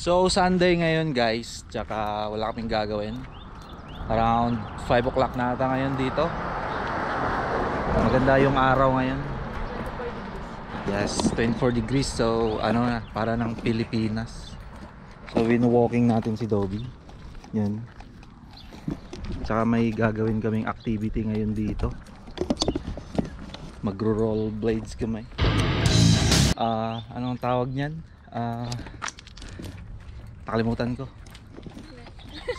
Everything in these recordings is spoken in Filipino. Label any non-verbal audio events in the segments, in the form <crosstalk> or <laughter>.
So Sunday ngayon guys, tsaka wala kaming gagawin. Around 5 o'clock na ata ngayon dito. Maganda yung araw ngayon. Yes, 24 degrees. So ano na, para ng Pilipinas. So wino-walking natin si Dobby. Yan. Tsaka may gagawin kaming activity ngayon dito. Magro-roll blades kami. Ah, anong tawag niyan? Ah, nakalimutan ko.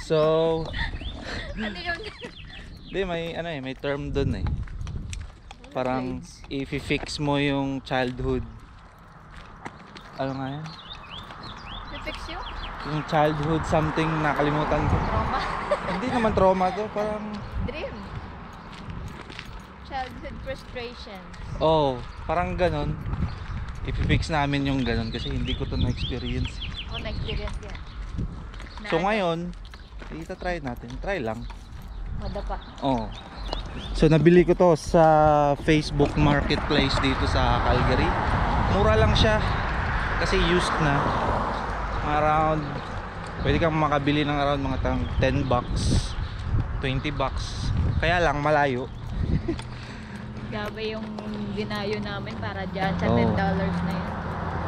So, Ano yun? di may ano eh, may term doon eh. Parang if fix mo yung childhood ano nga yan? Na-fix you? Yung childhood something nakalimutan ko. Trauma? <laughs> Hindi naman trauma to, parang Dream? Childhood frustration. oh, parang ganon. I-fix namin yung ganon kasi hindi ko to na-experience. Ako na-experience yan. So Na- ngayon, ita-try natin. Try lang. Madapa. Oh. So nabili ko to sa Facebook Marketplace dito sa Calgary. Mura lang siya kasi used na. Around pwede kang makabili ng around mga tang 10 bucks, 20 bucks. Kaya lang malayo. <laughs> Grabe yung dinayo namin para dyan sa Oo. $10 na yun.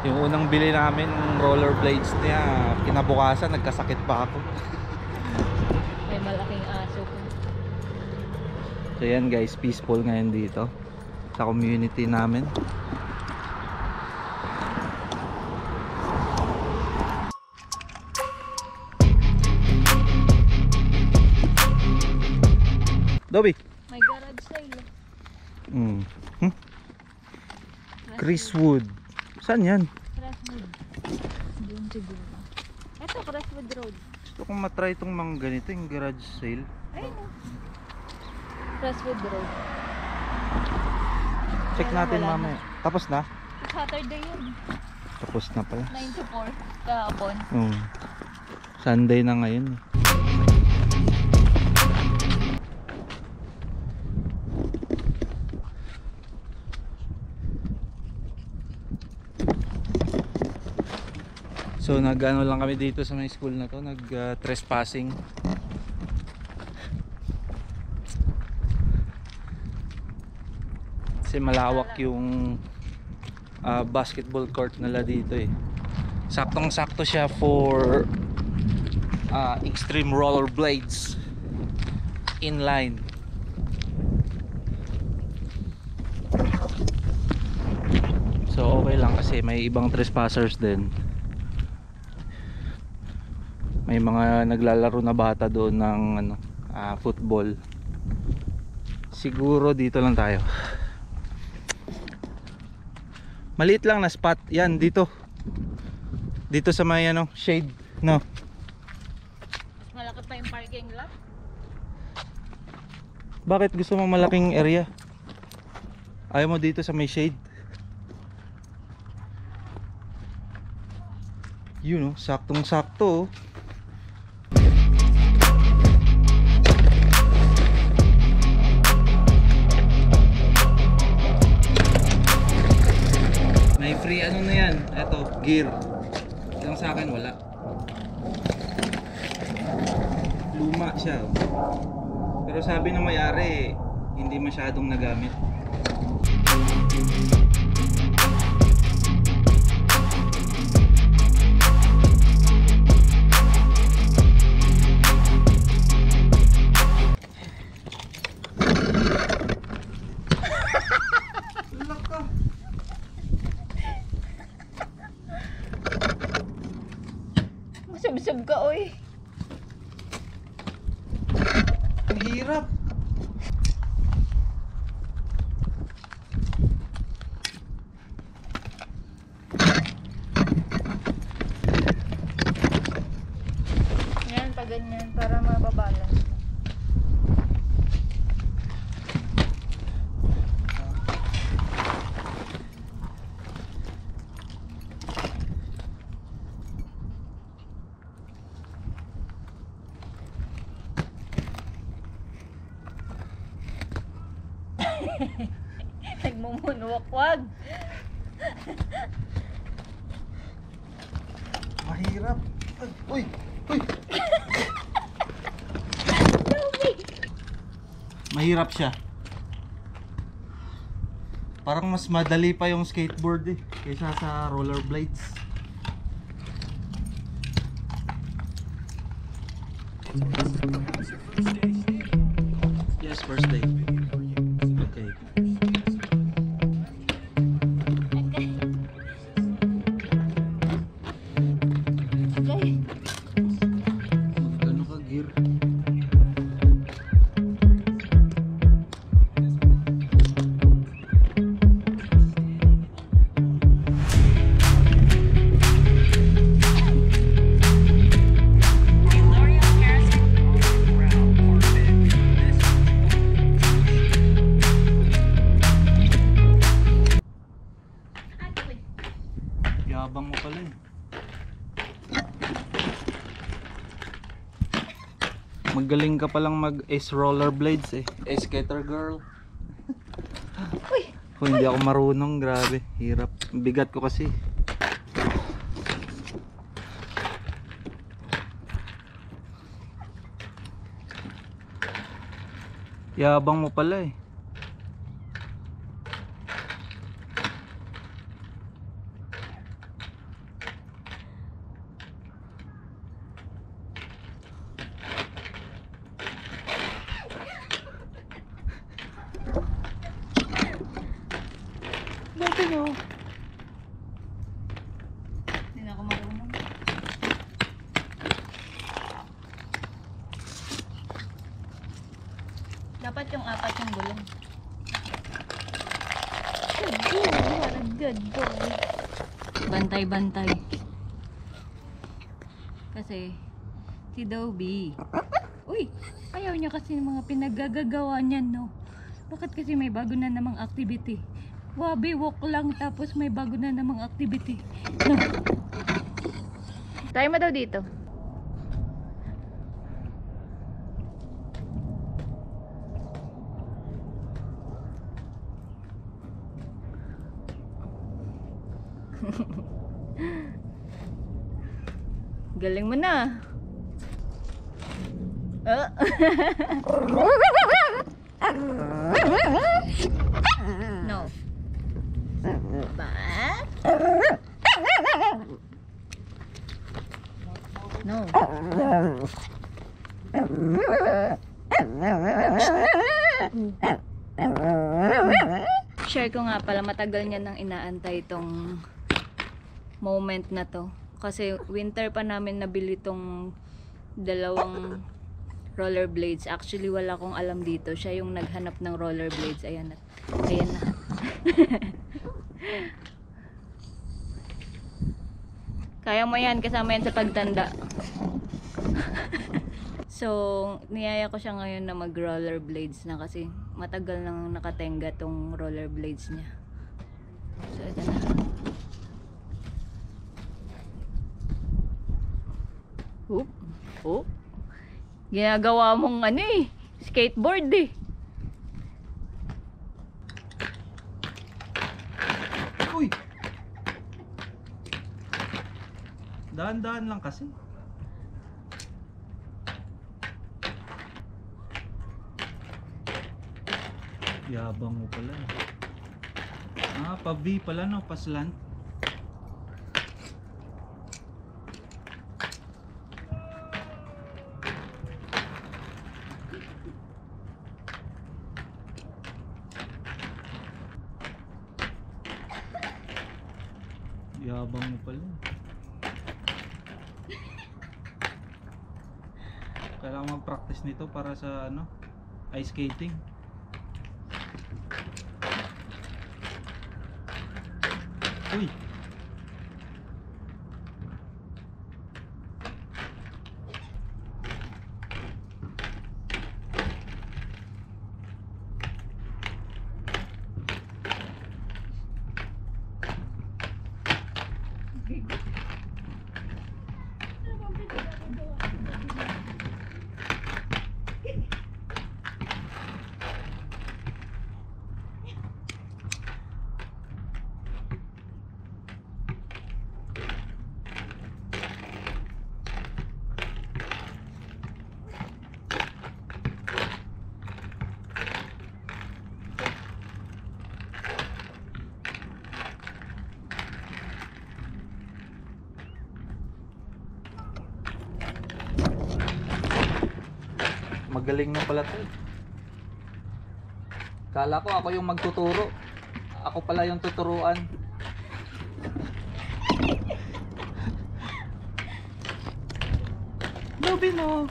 Yung unang bili namin ng rollerblades niya, kinabukasan nagkasakit pa ako. May malaking aso ko. So yan guys, peaceful ngayon dito sa community namin. Dobby. May garage sale. Mm. Hmm? Chriswood. Saan yan? Crestwood. Doon siguro. Ito, Crestwood Road. Gusto kong matry itong mga ganito, yung garage sale. Ayun o. Crestwood Road. Check Kailan natin wala na? mamaya. Tapos na? Saturday yun. Tapos na pala. 9 to 4. Kahapon. Oo. Sunday na ngayon. eh. So nag-ano lang kami dito sa may school na to, nag uh, trespassing. Kasi malawak yung ah, basketball court nila dito eh. Saktong sakto siya for ah, extreme roller blades inline. So okay lang kasi may ibang trespassers din. May mga naglalaro na bata doon ng ano, ah, football. Siguro dito lang tayo. Maliit lang na spot. Yan dito. Dito sa may ano, shade, no. Malaki pa yung parking lot. Bakit gusto mo malaking area? Ayaw mo dito sa may shade? Yun oh, saktong sakto oh. Gear. Yung sa akin wala. Luma siya oh. Pero sabi ng may-ari, hindi masyadong nagamit. Hirap. <laughs> Nagmumunwak-wag. Mahirap. Uy! Uy! Mahirap siya. Parang mas madali pa yung skateboard eh kaysa sa rollerblades. Yes, first day. Yabang mo pala eh. Magaling ka palang mag-ace rollerblades eh. Ace skater girl. <laughs> Uy! Kung hindi ako marunong, grabe. Hirap. Bigat ko kasi. Yabang mo pala eh. Bakit mo? Hindi na ako marunong. Dapat yung apat yung gulong. Good boy. What a good boy. Bantay-bantay. Kasi, si Dobie. Uy! Ayaw niya kasi ng mga pinaggagawa niyan, no? Bakit kasi may bago na namang activity? Wabi walk lang tapos may bago na namang activity. No. Try mo daw dito. Galing mo na. Ah. <laughs> no. Back. No. Share ko nga pala matagal niya nang inaantay itong moment na to. Kasi winter pa namin nabili tong dalawang rollerblades. Actually, wala akong alam dito. Siya yung naghanap ng rollerblades. Ayan na. Ayan na. <laughs> Kaya mo yan, kasama yan sa pagtanda. <laughs> so, niyaya ko siya ngayon na mag rollerblades na kasi matagal nang nakatenga tong rollerblades niya. So, ito na. Oop. Oop. Ginagawa mong ano eh, skateboard eh. Uy! Daan-daan lang kasi. Yabang mo pala. Ah, pa V pala no, pa slant. Yabang mo pala. Kailangan mag-practice nito para sa ano, ice skating. Uy! Magaling na pala to. Kala ko ako yung magtuturo. Ako pala yung tuturuan. Lobi mo.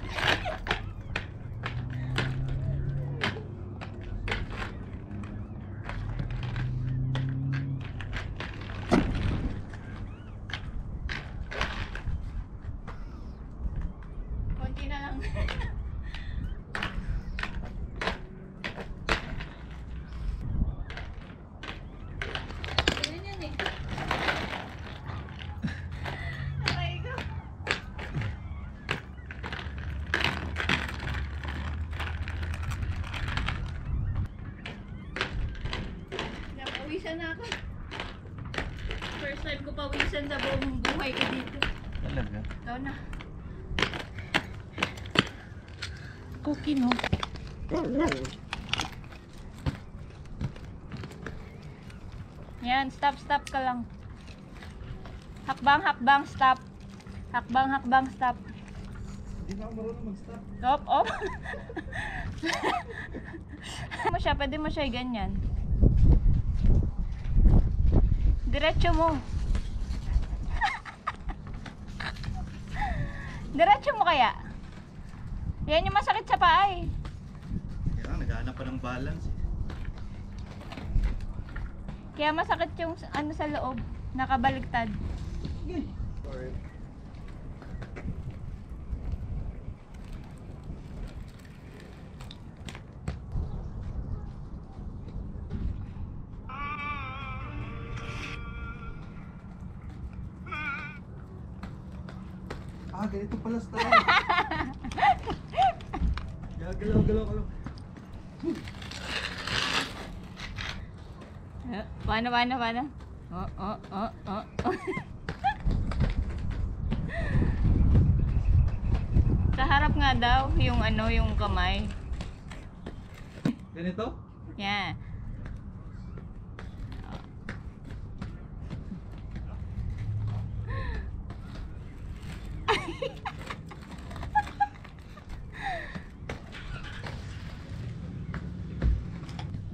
Konti na lang. Ganyan yan eh. Aray ko. Napawisan na ako. First time ko pawisan sa buong buhay ko dito. Talaga? Ikaw na. Cookie no. Yan, stop, stop ka lang. Hakbang, hakbang, stop. Hakbang, hakbang, stop. Hindi na ako marunong mag-stop. Stop, op. <laughs> mo siya, pwede mo siya ganyan. Diretso mo. <laughs> Diretso mo kaya. Yan yung masakit sa paa eh. Kaya nga, naghahanap pa ng balance. Kaya masakit yung ano sa loob. Nakabaligtad. Sorry. Ah, ganito pala style. Gagalaw, galaw, galaw. Eh, Paano, paano, paano? Oh, oh, oh, oh, oh. <laughs> Sa harap nga daw, yung ano, yung kamay. Ganito? Yan. <laughs>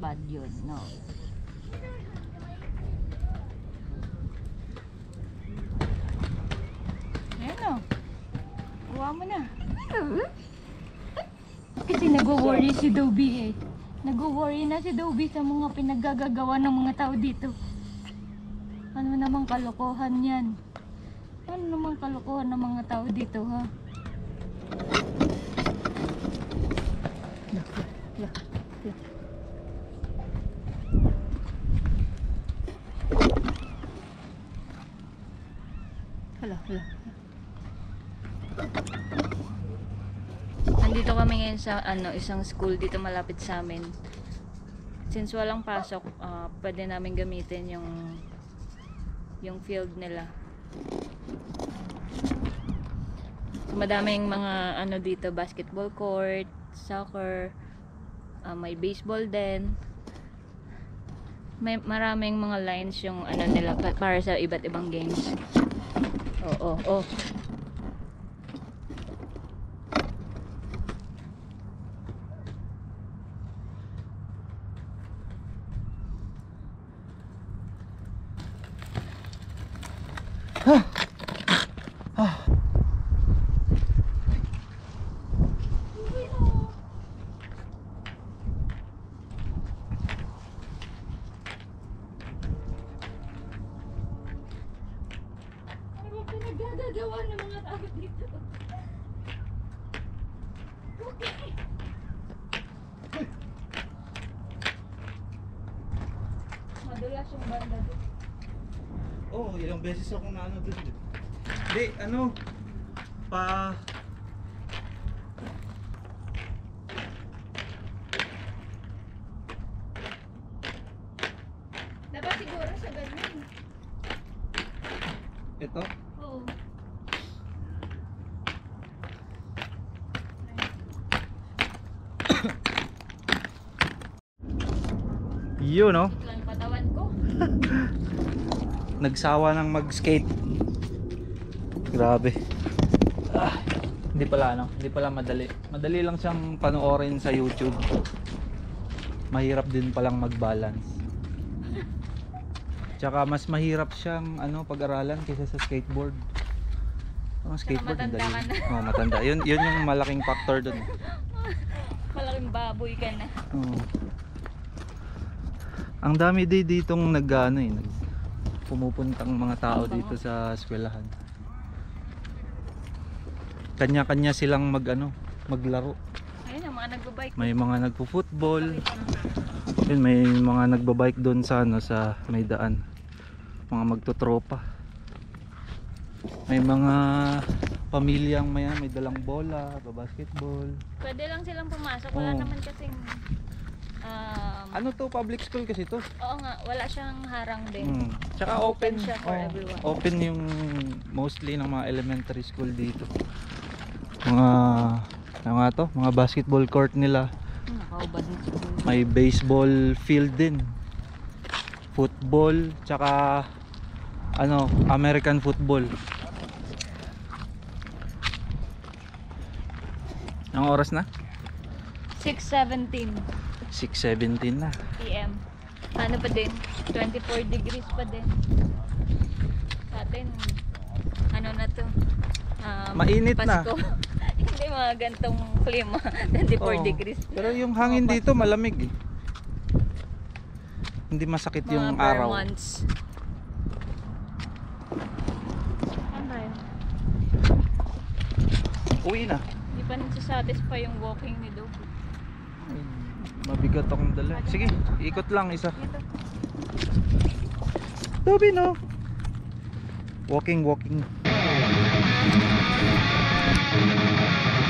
Bad yun, no? Ayan o. Kuha mo na. Kasi nag-worry si Dobie eh. Nag-worry na si Dobie sa mga pinaggagawa ng mga tao dito. Ano namang kalokohan yan? Ano namang kalokohan ng mga tao dito ha? Yak, yak, Andito kami ngayon sa ano, isang school dito malapit sa amin. Since walang pasok, ah, pwede namin gamitin yung yung field nila. So, madaming mga ano dito, basketball court, soccer, ah, may baseball din. May maraming mga lines yung ano nila pa- para sa iba't ibang games. Oo, oh, oh. Ano ba pinaggagawa ng mga tao dito? Okay. Madulas yung banda doon. Oo, oh, ilang beses ako na ano dun. eh. Hindi, ano, pa... Dapat siguro sa ganyan. Ito? Oo. <coughs> Yun, no? Ito ang patawan ko. <laughs> Nagsawa ng mag-skate. Grabe. Hindi pala ano, hindi pala madali. Madali lang siyang panoorin sa YouTube. Mahirap din palang mag-balance. Tsaka mas mahirap siyang ano pag-aralan kaysa sa skateboard. Ang skateboard ang matanda ka na. Oo, matanda. Yun, yun yung malaking factor doon. <laughs> Malaking baboy ka na. Oo. Ang dami din ditong nag ano eh, nag pumupuntang mga tao dito sa eskwelahan. Kanya-kanya silang mag ano, maglaro. Ayun ang mga nagbabike. May mga nagpo-football, yun, may mga nagbabike doon sa ano sa may daan. Mga magtotropa. May mga pamilyang may, may dalang bola, basketball. Pwede lang silang pumasok. Wala Oo. naman kasing... Um, Ano to, public school kasi to. Oo nga, wala siyang harang din. Mm. Tsaka open, Open siya for oh, everyone. Open yung mostly ng mga elementary school dito. Mga ano nga to, mga basketball court nila. May baseball field din. Football, tsaka ano, American football. Ang oras na? 6.17 6.17 na. p.m. Ano pa din? 24 degrees pa din. Sa atin, ano na to? Um, Mainit na. Hindi mga gantong klima. 24 <laughs> Oo. degrees. Pero yung hangin Mga dito malamig eh. Hindi masakit Mga yung araw. months. Yun? Uwi na. Hindi pa nagsasatisfy yung walking ni Dog. Ay, mabigat akong dala. Sige, ikot lang isa. Dito. Toby no. Walking, walking.